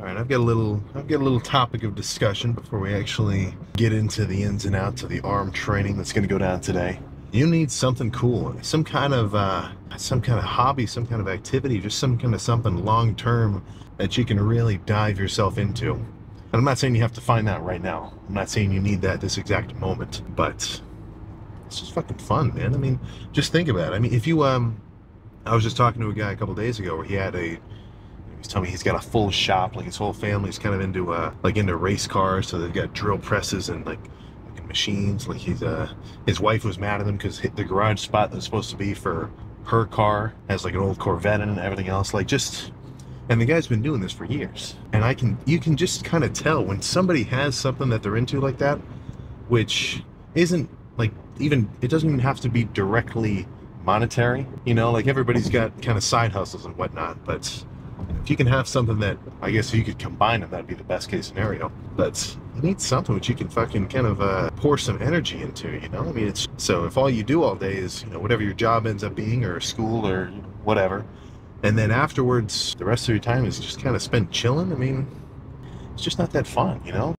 All right, I've got a little, I've got a little topic of discussion before we actually get into the ins and outs of the arm training that's going to go down today. You need something cool, some kind of, uh, some kind of hobby, some kind of activity, just some kind of something long term that you can really dive yourself into. And I'm not saying you have to find that right now. I'm not saying you need that this exact moment, but it's just fucking fun, man. I mean, just think about it. I mean, if you, um, I was just talking to a guy a couple days ago where he had a He's telling me he's got a full shop, like his whole family's kind of into uh like into race cars, so they've got drill presses and like machines. Like he's uh his wife was mad at him because the garage spot that's supposed to be for her car has like an old Corvette and everything else. Like just and the guy's been doing this for years. And I can you can just kind of tell when somebody has something that they're into like that, which isn't like even it doesn't even have to be directly monetary. You know, like everybody's got kind of side hustles and whatnot, but if you can have something that I guess you could combine them, that'd be the best case scenario. But you need something which you can fucking kind of uh, pour some energy into, you know? I mean, it's so if all you do all day is, you know, whatever your job ends up being or school or whatever, and then afterwards, the rest of your time is just kind of spent chilling, I mean, it's just not that fun, you know?